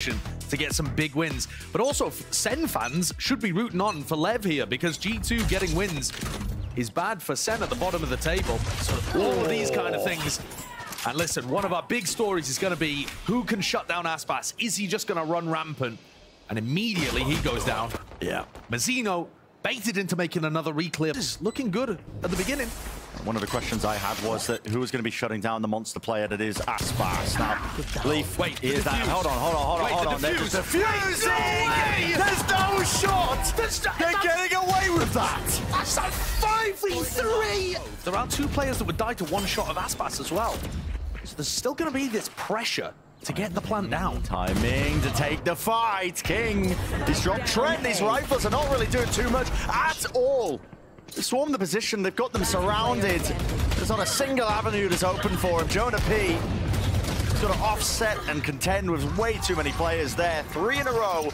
to get some big wins. But also, Sen fans should be rooting on for Lev here because G2 getting wins is bad for Sen at the bottom of the table. So all of these kind of things. And listen, one of our big stories is going to be who can shut down Aspas? Is he just going to run rampant? And immediately he goes down. Yeah. Mazino baited into making another. Just looking good at the beginning. One of the questions I had was that who was going to be shutting down the monster player that is Aspas. Now, Leaf, Wait, is that? Hold on, hold on, hold on, Wait, hold the on. They're defuse. defusing! No There's no shot! There's- They're that's- getting away with that! That's a 5v3! There are two players that would die to one shot of Aspas as well. So there's still going to be this pressure to get the plant down. Timing to take the fight. King, he's dropped Trent. These rifles are not really doing too much at all. They swarm the position. They've got them surrounded. There's not a single avenue that's open for him. Jonah P. has got to offset and contend with way too many players there. Three in a row.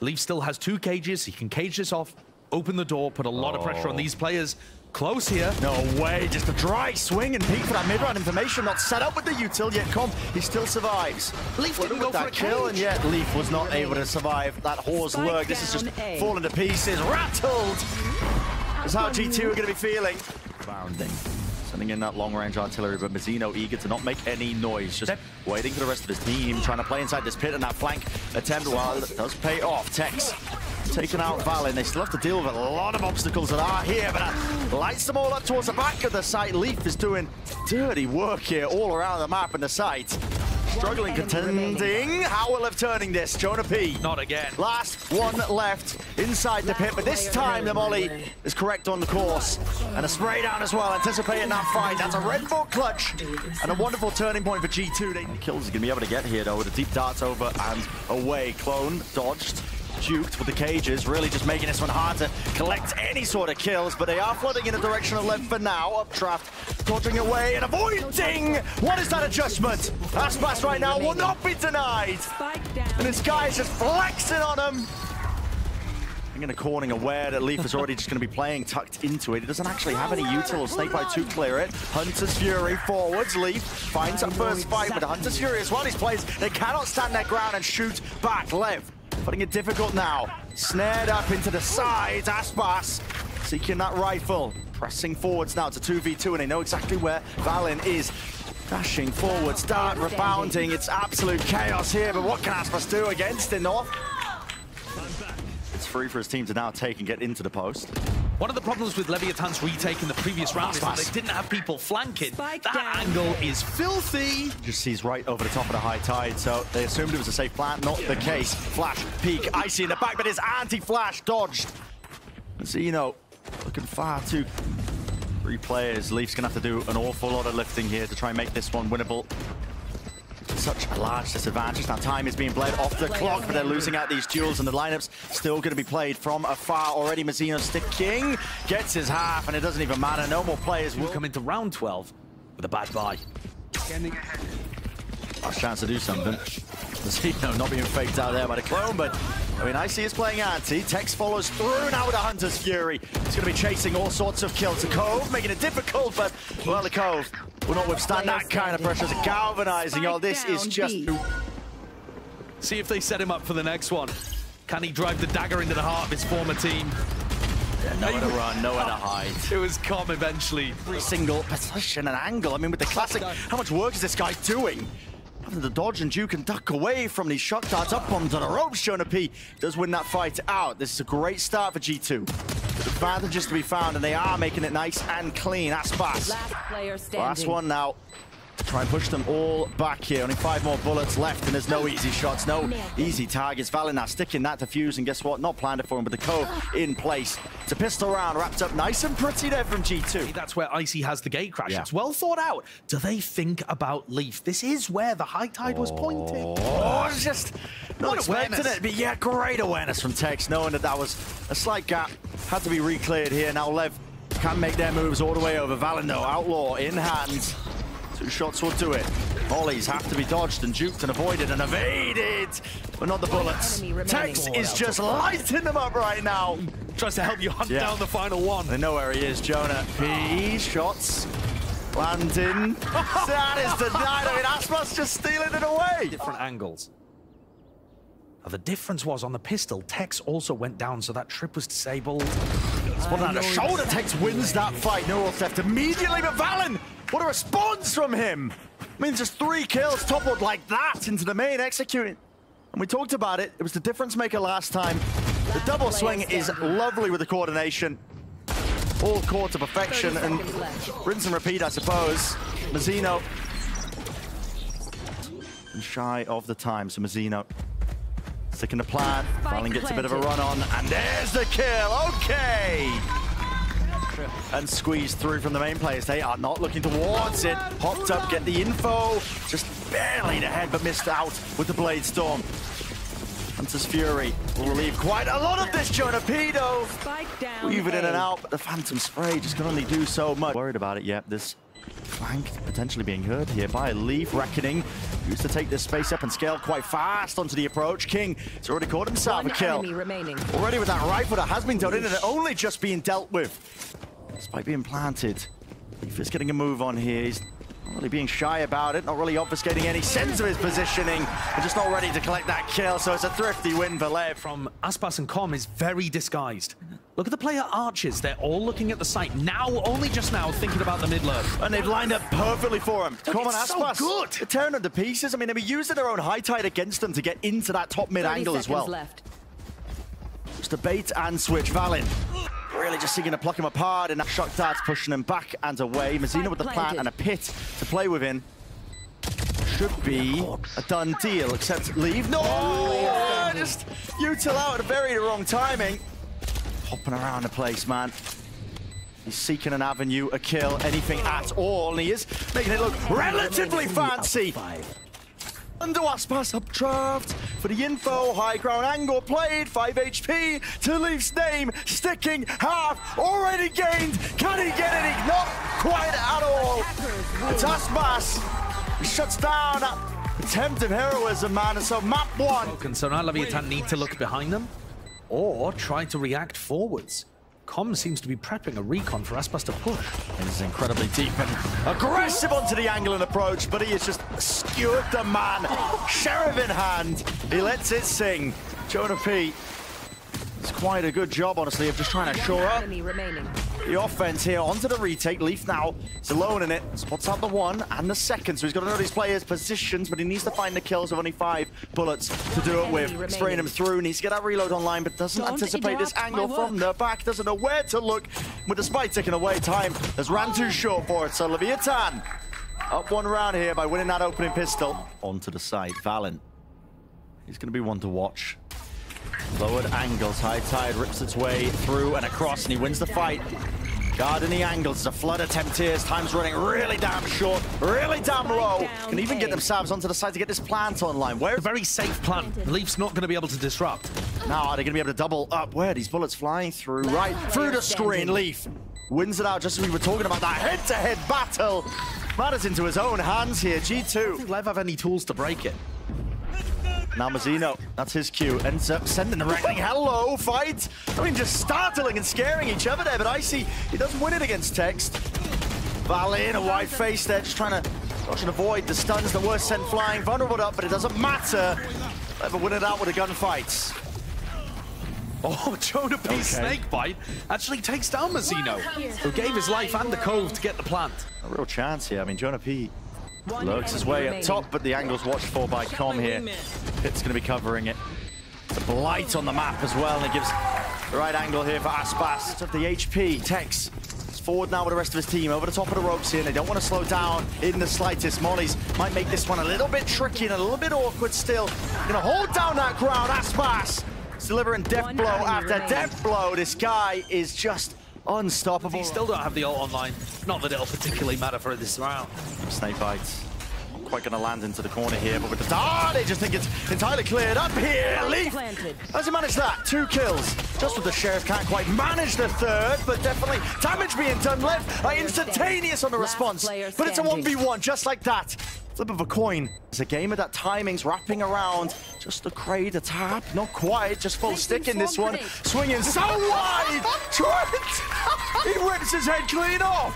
Leaf still has two cages. He can cage this off, open the door, put a lot of pressure on these oh. players. Close here. No way, just a dry swing and peek for that mid-round information. Not set up with the util yet. Come, he still survives. Leaf didn't with go for that a kill, and yet Leaf was not able to survive that Horse Spike lurk. This is just A. falling to pieces, rattled. That's how G2 are going to be feeling. Bounding. Sending in that long-range artillery, but Mazino eager to not make any noise, just waiting for the rest of his team, trying to play inside this pit and that flank attempt, while it does pay off. Tex taking out Valyn. They still have to deal with a lot of obstacles that are here, but that lights them all up towards the back of the site. Leaf is doing dirty work here all around the map and the site. Struggling, contending. How will have turning this? Jonah P. Not again. Last one left inside the pit, but this time the Molly is correct on the course. And a spray down as well, anticipating that fight. That's a Red Bull clutch and a wonderful turning point for G2. They kills is going to be able to get here though with a deep dart over and away. Clone dodged. Duked with the cages, really just making this one hard to collect any sort of kills, but they are flooding in the direction of left for now. Updraft dodging away and avoiding! What is that adjustment? Aspas right now will not be denied! And this guy is just flexing on him. I'm gonna corning aware that Leaf is already just gonna be playing tucked into it. He doesn't actually have any util or snake bite to clear it. Hunter's Fury forwards. Leaf finds that first fight with Hunter's Fury as well. These players, they cannot stand their ground and shoot back. Lev putting it difficult now. Snared up into the sides. Aspas seeking that rifle. Pressing forwards now to 2v2 and they know exactly where Valyn is. Dashing forwards, dart rebounding. It's absolute chaos here, but what can Aspas do against it, North? It's free for his team to now take and get into the post. One of the problems with Leviathan's retake in the previous round is that they didn't have people flanking. Spike that down. angle is filthy. Just sees right over the top of the high tide, so they assumed it was a safe plant. Not the case. Flash, peak, icy in the back, but his anti-flash dodged. Zeno looking far too. Three players. Leaf's gonna have to do an awful lot of lifting here to try and make this one winnable. Such a large disadvantage. Now time is being bled off the clock, but they're losing out these duels, and the lineups still going to be played from afar already. Mazino sticking, gets his half, and it doesn't even matter. No more players will We'll come into round 12 with a bad buy. Last chance to do something. Mazino not being faked out there by the clone, but I mean, Icy is playing anti. Tex follows through now with a Hunter's Fury. He's going to be chasing all sorts of kills. The Cove making it difficult, but well, the Cove will not withstand that kind of pressure. It's galvanizing. Oh, this is just. See if they set him up for the next one. Can he drive the dagger into the heart of his former team? Nowhere to run, nowhere to hide. It was calm eventually. Every single position and angle. I mean, with the classic, how much work is this guy doing? Having to dodge and duke and duck away from these shock darts up onto the ropes. Jonah P does win that fight out. This is a great start for G2. Good advantages to be found, and they are making it nice and clean. That's fast. Last player standing. Last one now. Try and push them all back here. Only five more bullets left, and there's no easy shots, no easy targets. Valyn now sticking that defuse, and guess what? Not planned it for him, but the cove in place. It's a pistol round wrapped up nice and pretty there from G2. That's where Icy has the gate crash. Yeah. It's well thought out. Do they think about Leaf? This is where the high tide was pointing. Oh. oh, it's just not What expecting awareness. it. But yeah, great awareness from Tex, knowing that that was a slight gap. Had to be re-cleared here. Now Lev can make their moves all the way over. Valendo, Outlaw in hand. Two shots will do it. Volleys have to be dodged and juked and avoided and evaded. But not the bullets. Tex is just lighting them up right now. Tries to help you hunt Yeah. down the final one. They know where he is, Jonah. P shots. Landing. that is denied. I mean, Aspas just stealing it away. Different angles. The difference was on the pistol, Tex also went down, so that trip was disabled. Spotted on the shoulder, Tex wins that fight. Neural theft immediately, but Valyn, what a response from him! I mean, just three kills toppled like that into the main, executing. And we talked about it, it was the difference maker last time. The double swing is lovely with the coordination. All caught to perfection, and rinse and repeat, I suppose. Mazino. And shy of the time, so Mazino sticking the plan. Valyn gets a bit of a run on, and there's the kill. Okay. And squeezed through from the main players. They are not looking towards it. Hopped up, get the info. Just barely ahead, but missed out with the Blade Storm. Hunter's Fury will relieve quite a lot of this Jonapedo. Weave it in and out, but the Phantom Spray just can only do so much. Worried about it yet. This flank potentially being heard here by Leaf Reckoning. Used to take this space up and scale quite fast onto the approach. King has already caught himself One a kill. remaining. Already with that rifle that has been done in and only just being dealt with. Despite being planted. Leaf is getting a move on here. He's really being shy about it, not really obfuscating any sense of his positioning, and just not ready to collect that kill, so it's a thrifty win for Lev. From Aspas and Com is very disguised. Look at the player archers. They're all looking at the site now, only just now thinking about the mid lurk. And they've lined up perfectly for him. Come on, it's so Aspas. good. They're tearing them to pieces. I mean, they were using their own high tide against them to get into that top mid angle as well. Left. Just a bait and switch. Valyn really just seeking to pluck him apart, and that shock dart's pushing him back and away. Mazino with the plant and a pit to play within. Should be a done deal, except leave. No! Just util out at a very wrong timing. Hopping around the place, man. He's seeking an avenue, a kill, anything at all, and he is making it look relatively fancy. Under Aspas updraft for the info, high ground angle played, 5 HP to Leaf's name, sticking half, already gained. Can he get any? Not quite at all. It's shuts down attempt of heroism, man. And so map one. So now Leviathan need to look behind them or try to react forwards. Com seems to be prepping a recon for Aspas to push. This is incredibly deep and aggressive onto the angle and approach, but he has just skewered the man. Sheriff in hand. He lets it sing. Jonah P. It's quite a good job, honestly, of just trying to shore up remaining. the offense here onto the retake. Leaf now is alone in it. Spots out the one and the second, so he's got to know these players' positions, but he needs to find the kills with only five bullets to do it with. Enemy Spraying him remaining. through, needs to get that reload online, but doesn't Don't anticipate this angle from the back, doesn't know where to look. With the spike ticking away, time has ran too short for it, so Leviathan up one round here by winning that opening pistol. Onto the side, Valyn. He's going to be one to watch. Lowered angles, high tide rips its way through and across, and he wins the fight. Guarding the angles, it's a flood attempt here. His time's running really damn short, really damn low. Can even get themselves onto the side to get this plant online. Where A very safe plant. Leaf's not going to be able to disrupt. now are they going to be able to double up? Where are these bullets flying through? Right through the screen. Leaf wins it out just as we were talking about that head-to-head battle. Matters into his own hands here. G2 Do Lev have any tools to break it. Now Mazino, that's his cue, ends up sending the reckoning. Hello, fight! I mean, just startling and scaring each other there, but Icy, he does win it against Tex. Valley in a wide face there, just trying to dodge and avoid the stuns that were sent flying. Vulnerable up, but it doesn't matter. Ever win it out with a gunfight. Oh, Jonah P. Okay. Snakebite actually takes down Mazino, who gave his life and the cove to get the plant. A real chance here. I mean, Jonah P One lurks his way up top, but the angle's watched for by Com here. Pitt's going to be covering it. It's a blight on the map as well, and it gives the right angle here for Aspas. Of the HP, Tex is forward now with the rest of his team over the top of the ropes here, and they don't want to slow down in the slightest. Molly's might make this one a little bit tricky and a little bit awkward still. Gonna hold down that ground, Aspas. delivering death One blow after remaining. death blow. This guy is just unstoppable. He still don't have the ult online. Not that it'll particularly matter for this round. Snake bites. Not quite going to land into the corner here, but with the ah, they just think it's entirely cleared up here. Leaf. Planted. How's he managed that? Two kills. Just with the sheriff can't quite manage the third, but definitely damage being done left. Uh, instantaneous on the response. But it's a 1v1 just like that. Flip of a coin. It's a game of that timing's wrapping around. Just a crate, a tap. Not quite, just full stick in this one. Swinging so wide. Trent! he rips his head clean off.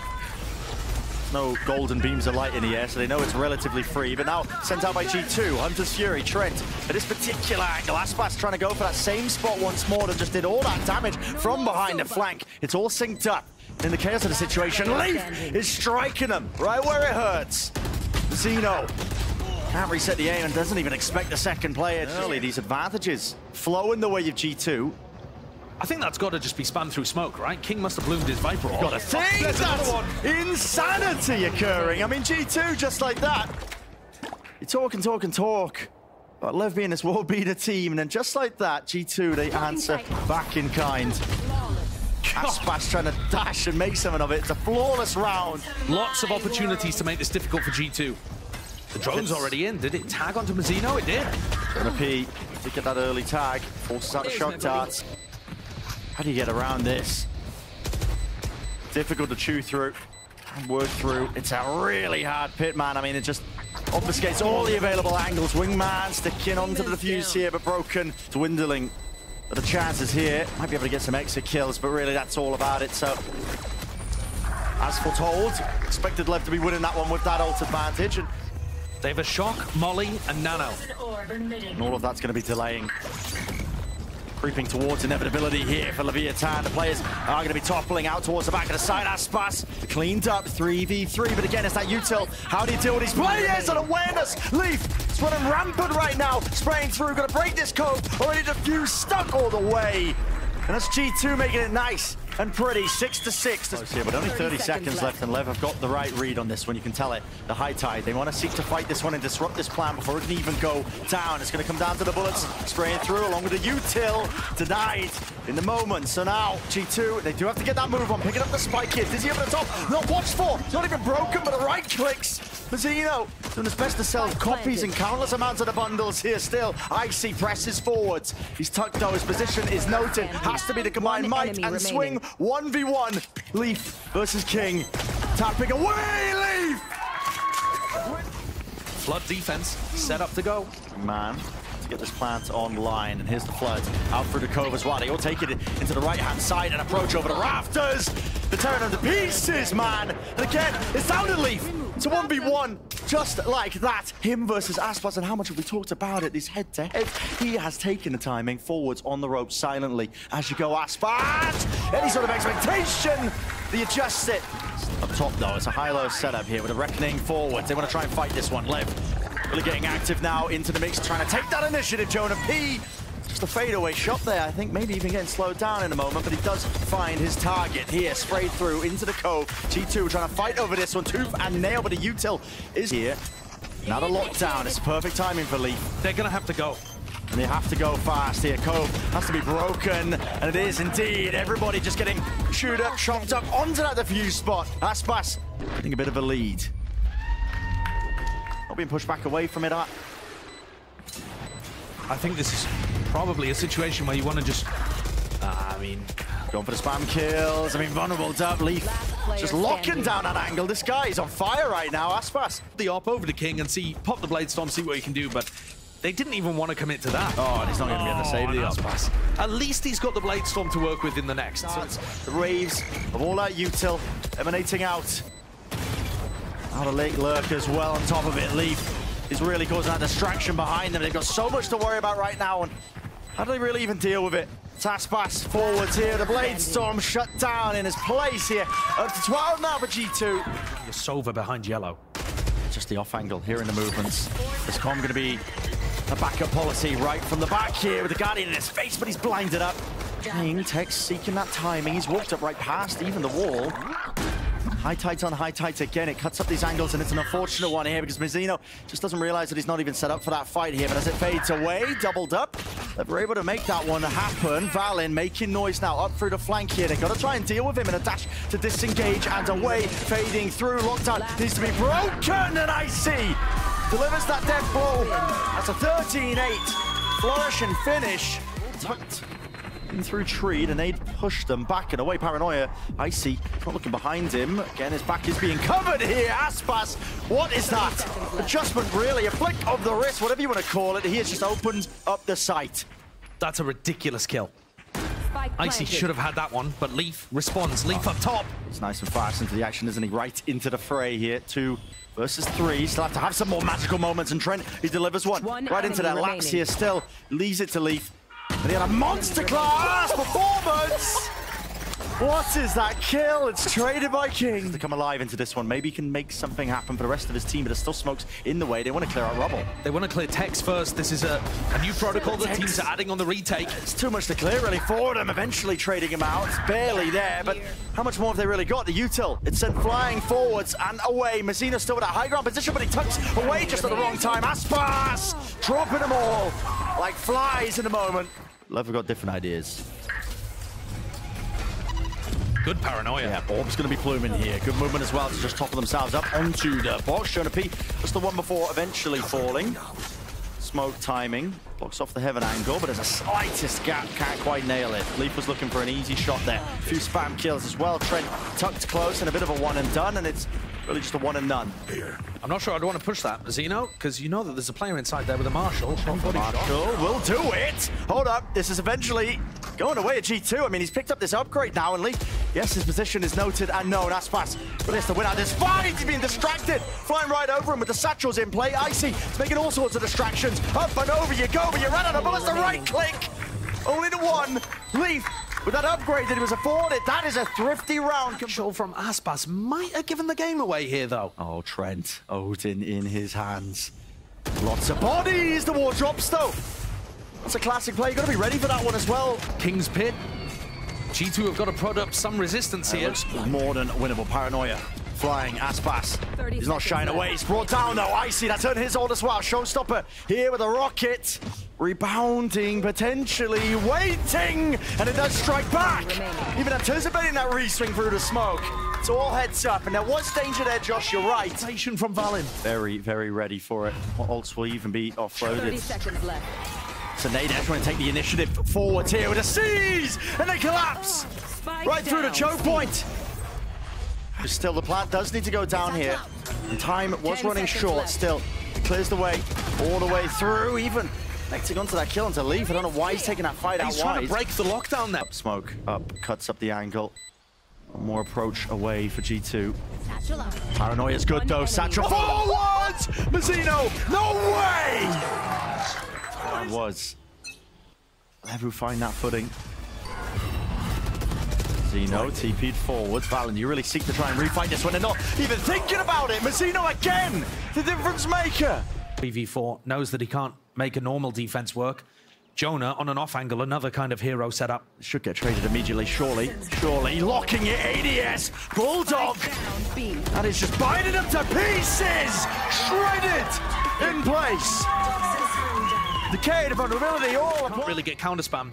no golden beams of light in the air, so they know it's relatively free. But now sent out by G2, Hunter's Fury, Trent. At this particular angle, Aspas trying to go for that same spot once more that just did all that damage from behind the flank. It's all synced up. In the chaos of the situation, Leaf is striking them right where it hurts. Zeno can't reset the aim and doesn't even expect the second player. Early, these advantages flow in the way of G2. I think that's got to just be spun through smoke, right? King must have bloomed his Viper Got a thing! That's insanity occurring. I mean, G2 just like that. You talk and talk and talk about Lev being this world beater team, and then just like that, G2, they answer back in kind. Aspas trying to dash and make something of it. It's a flawless round. Lots of opportunities to make this difficult for G2. The drone's already in. Did it tag onto Mazino? It did. Gonna P to get that early tag. Forces out the shock darts. How do you get around this? Difficult to chew through and work through. It's a really hard pit, man. I mean, it just obfuscates all the available angles. Wingman sticking onto the defuse here, but broken, dwindling. But the chances here, might be able to get some extra kills, but really that's all about it. So, as foretold, expected Lev to be winning that one with that ult advantage. And they have a Shock, Molly, and Nano. And all of that's going to be delaying. Creeping towards inevitability here for Leviathan. The players are going to be toppling out towards the back of the side. Aspas cleaned up 3v3, but again, it's that util. How do you deal with these players? And awareness! Leaf is running rampant right now. Spraying through, going to break this code. Already diffused, stuck all the way. And that's G2 making it nice and pretty. Six to six. Close here, but only 30 seconds left, and Lev have got the right read on this one. You can tell it. The high tide. They want to seek to fight this one and disrupt this plan before it can even go down. It's going to come down to the bullets spraying through along with the util. Denied in the moment. So now G2, they do have to get that move on. Picking up the spike here. Dizzy up at the top. Not watched for. Not even broken, but the right clicks. Mazino doing his best to sell copies and countless amounts of the bundles here still. Icy presses forwards. He's tucked though. His position is noted. Has to be the combined might and remaining. swing 1v1. Leaf versus King. Tapping away, Leaf! Flood defense set up to go. Man to get this plant online. And here's the flood out through the cove as well. They all take it into the right-hand side and approach over the rafters. They're tearing them to pieces, man. And again, it's down to Leaf. It's a 1v1, just like that. Him versus Aspas, and how much have we talked about it? This head-to-head. -head. He has taken the timing forwards on the rope silently. As you go, Aspas! Any sort of expectation, they adjust it. Up top, though, it's a high-low setup here with a Reckoning forwards. They want to try and fight this one. Lev really getting active now into the mix, trying to take that initiative, Jonah P. A fadeaway shot there. I think maybe even getting slowed down in a moment, but he does find his target here, sprayed through into the cove. T2 trying to fight over this one, tooth and nail, but the util is here. Not a lockdown. It's perfect timing for Leaf. They're going to have to go. And they have to go fast here. Cove has to be broken, and it is indeed. Everybody just getting chewed up, chopped up onto that defuse spot. Aspas getting a bit of a lead. Not being pushed back away from it. I think this is probably a situation where you want to just, uh, I mean... Going for the spam kills. I mean, vulnerable dub leaf. Just locking down that angle. This guy is on fire right now, Aspas. The op over to King and see, pop the Blade Storm, see what he can do, but they didn't even want to commit to that. Oh, and he's not going to be able to save the Aspas. At least he's got the Blade Storm to work with in the next. So the raves of all that util emanating out. Out of Lake Lurk as well on top of it. Leaf is really causing that distraction behind them. They've got so much to worry about right now. And how do they really even deal with it? Taspas forwards here. The Blade Storm shut down in his place here. Up to 12 now for G2. Sova behind yellow. Just the off angle here in the movements. Is Com going to be a backup policy right from the back here with the Guardian in his face, but he's blinded up. King Tex seeking that timing. He's walked up right past even the wall. High tights on high tights again. It cuts up these angles, and it's an unfortunate one here because Mazino just doesn't realize that he's not even set up for that fight here. But as it fades away, doubled up, they're able to make that one happen. Valyn making noise now up through the flank here. They've got to try and deal with him in a dash to disengage and away, fading through. Lockdown needs to be broken, and I see delivers that death blow. That's a 13-8 flourish and finish. Tucked through Tree. The nade pushed them back and away. Paranoia. Icy not looking behind him. Again, his back is being covered here. Aspas, what is that? Adjustment, really. A flick of the wrist, whatever you want to call it. He has just opened up the sight. That's a ridiculous kill. Icy should have had that one, but Leaf responds. Leaf up top. He's nice and fast into the action, isn't he? Right into the fray here. Two versus three. Still have to have some more magical moments, and Trent, he delivers one. One right into that enemy lapse remaining. here still. Leaves it to Leaf. And he had a monster class performance! What is that kill? It's traded by King. To come alive into this one. Maybe he can make something happen for the rest of his team, but there's still smokes in the way. They want to clear out rubble. They want to clear Tex first. This is a, a new protocol that teams are adding on the retake. It's too much to clear really for them. Eventually trading him out. It's barely there, but how much more have they really got? The util, it's sent flying forwards and away. Mazino still with a high ground position, but he tucks away just at the wrong time. Aspas dropping them all like flies in a moment. Love have got different ideas. Good paranoia. Yeah, Orb's going to be pluming here. Good movement as well to just topple themselves up onto the box. Showing a P, just the one before eventually falling. Smoke timing. Blocks off the heaven angle, but there's a slightest gap. Can't quite nail it. Leaf was looking for an easy shot there. A few spam kills as well. Trent tucked close and a bit of a one and done, and it's really just a one and none. I'm not sure I'd want to push that, Zeno, because you know that there's a player inside there with a Marshall. Marshall will do it. Hold up. This is eventually going away at G2. I mean, he's picked up this upgrade now and Leaf. Yes, his position is noted and known. Aspas released the win out. This fight. He's being distracted. Flying right over him with the satchels in play. Icy is making all sorts of distractions. Up and over you go, but you ran out of bullets. The right click. Only the one. Leaf with that upgrade that he was afforded. That is a thrifty round. Control from Aspas might have given the game away here, though. Oh, Trent. Odin in his hands. Lots of bodies. The war drops, though. It's a classic play. you got to be ready for that one as well. King's Pit. G2 have got to prod up some resistance It here. looks more than winnable. Paranoia. Flying Aspas. 30 He's not shying away. He's brought down though. Icy. That's on his old as well. Showstopper here with a rocket. Rebounding, potentially waiting. And it does strike back. Even anticipating that re-swing through the smoke. It's all heads up. And there was danger there, Josh. You're right. Rotation from Valyn. Very, very ready for it. What ults will even be offloaded? 30 offloaded? seconds left. So Nadesh going to take the initiative forward here with a seize. And they collapse. Spike Right through the choke point. Still, the plant does need to go down here. And time was running short. left. Still, clears the way all the way through. Even connecting onto that kill and to leave. I don't know why he's taking that fight He's out He's trying wide. to break the lockdown there. Up Smoke up, cuts up the angle. More approach away for G2. Satchel out. Paranoia's good One though. Satchel remaining. Oh, oh, forwards! Mazino, no way! That was. Levu find that footing. Mazino TP'd forwards. Valyn, you really seek to try and refight this one. They're not even thinking about it. Mazino again, the difference maker. 3v4 knows that he can't make a normal defense work. Jonah on an off angle, another kind of hero setup. Should get traded immediately, surely. Surely. Locking it, ADS. Bulldog. That is just biting them to pieces! Shredded in place! Decay, the vulnerability, all Can't really get counter spammed.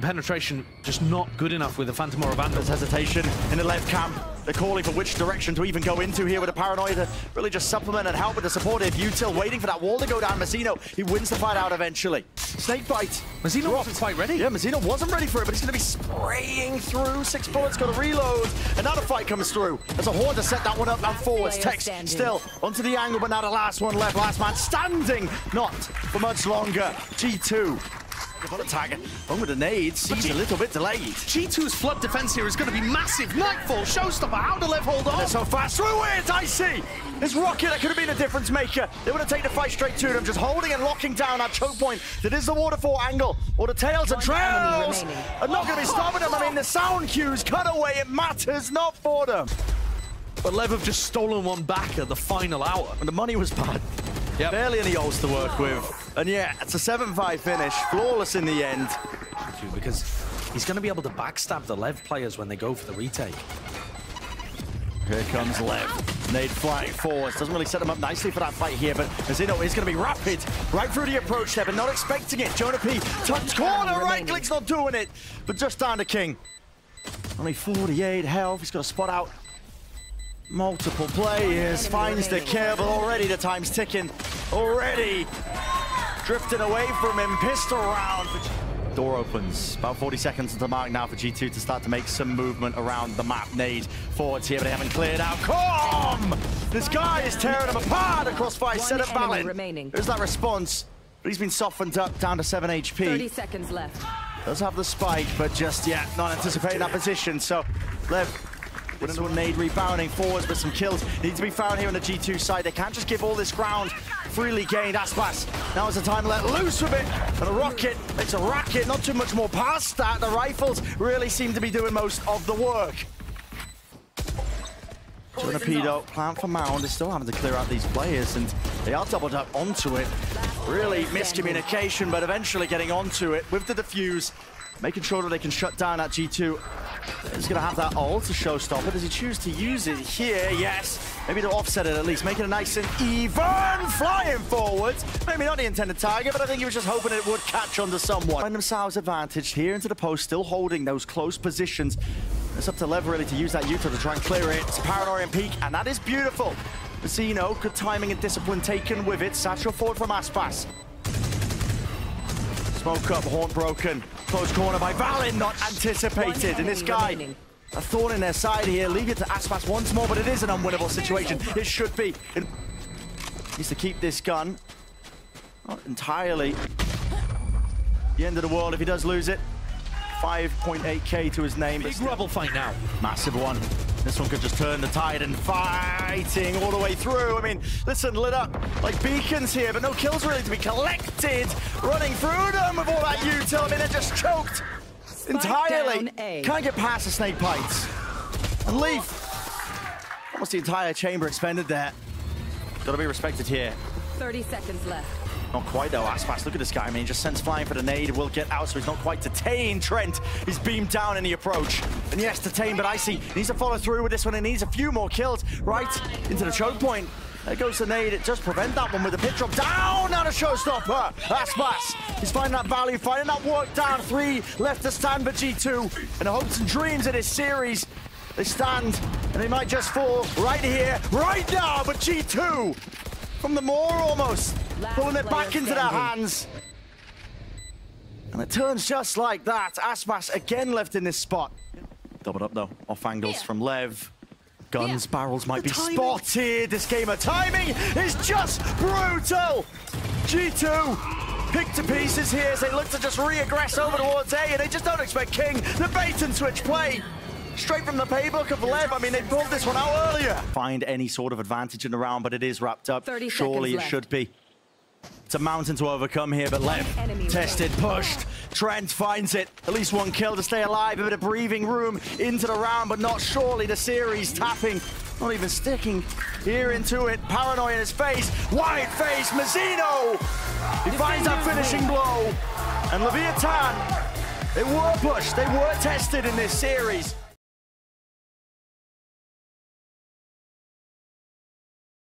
Penetration just not good enough with the Phantom or a Vandal. There's hesitation in the left camp. They're calling for which direction to even go into here with a paranoia to really just supplement and help with the supportive util, waiting for that wall to go down. Mazino, he wins the fight out eventually. Snakebite. Mazino Dropped. wasn't quite ready. Yeah, Mazino wasn't ready for it, but he's going to be spraying through. Six bullets, got to reload. Another fight comes through. There's a horn to set that one up and forwards. Player Tex standing. still onto the angle, but now the last one left. Last man standing. Not for much longer. G2. Got a tag. Home with the nades. Seems G- a little bit delayed. G2's flood defense here is going to be massive. Nightfall, showstopper, how to Lev hold They're on? so fast through it, I see. This rocket that could have been a difference maker. They want to take the fight straight to them, just holding and locking down that choke point. That is the waterfall angle. Or the tails and One enemy trails are not going to be stopping them. I mean, the sound cues cut away. It matters not for them. But Lev have just stolen one back at the final hour. And the money was bad. Yep. Barely any ults to work with. And yeah, it's a 7-5 finish. Flawless in the end. Because he's going to be able to backstab the Lev players when they go for the retake. Here comes Lev. Nade flying forwards. Doesn't really set him up nicely for that fight here, but Mazino is going to be rapid right through the approach there, but not expecting it. Jonah P. Touch corner. Right click's not doing it, but just down to King. Only 48 health. He's got to spot out multiple players. Finds the kill, but already the time's ticking. Already drifting away from him. Pistol round. Door opens. About 40 seconds to the mark now for G2 to start to make some movement around the map. Nade forwards here, but they haven't cleared out. Come! This guy is tearing them apart across five. Set of remaining. There's that response. But he's been softened up down to 7 HP. 30 seconds left. Does have the spike, but just yet not anticipating that position. So Lev with a nade rebounding forwards with some kills. Needs to be found here on the G2 side. They can't just give all this ground freely gained. Aspas, now is the time to let loose with it. And a rocket, it's a racket, not too much more past that. The rifles really seem to be doing most of the work. Torpedo, plan for Mound, they're still having to clear out these players, and they are doubled up onto it. Really miscommunication, but eventually getting onto it with the defuse, making sure that they can shut down that G2. He's going to have that ult to showstopper. Does he choose to use it here? Yes. Maybe to offset it at least, make it a nice and even flying forwards. Maybe not the intended target, but I think he was just hoping it would catch onto someone. Find themselves advantaged here into the post, still holding those close positions. It's up to Lev really to use that Util to try and clear it. It's a Paranoian peak, and that is beautiful. Vecino, good timing and discipline taken with it. Satchel forward from Aspas. Smoke up, horn broken. Close corner by Valyn, not anticipated. And this guy, a thorn in their side here. Leave it to Aspas once more, but it is an unwinnable situation. It should be. It needs to keep this gun. Not entirely the end of the world if he does lose it. 5.8k to his name. Big rubble fight now. Massive one. This one could just turn the tide and fighting all the way through. I mean, listen, lit up like beacons here, but no kills really to be collected. Running through them with all that util. I mean, they're just choked entirely. Can't get past the snake bites. And Leaf. Almost the entire chamber expended there. Gotta be respected here. 30 seconds left. Not quite though, Aspas. Look at this guy. I mean, just sends flying for the nade. Will get out, so he's not quite detained. Trent is beamed down in the approach. And yes, detained, but Icy needs to follow through with this one. He needs a few more kills right into the choke point. There goes the nade. It just prevent that one with the pit drop. Down on a showstopper. Aspas. He's finding that value, finding that work down. Three left to stand for G2. And the hopes and dreams of this series. They stand, and they might just fall right here, right now. But G2 from the moor almost. Last Pulling it back into their hands. And it turns just like that. Aspas again left in this spot. Doubled up though, off angles yeah. from Lev. Guns, yeah. barrels might the be timing. spotted. This game of timing is just brutal. G2 picked to pieces here as they look to just re-aggress over towards A and they just don't expect King. The bait and switch play straight from the playbook of Lev. I mean, they pulled this one out earlier. Find any sort of advantage in the round, but it is wrapped up. Surely it left. should be. It's a mountain to overcome here, but Lev tested, pushed. Trent finds it. At least one kill to stay alive. A bit of breathing room into the round, but not surely the series tapping. Not even sticking here into it. Paranoia in his face. White face, Mazino! He finds that finishing blow. And Leviathan, they were pushed. They were tested in this series.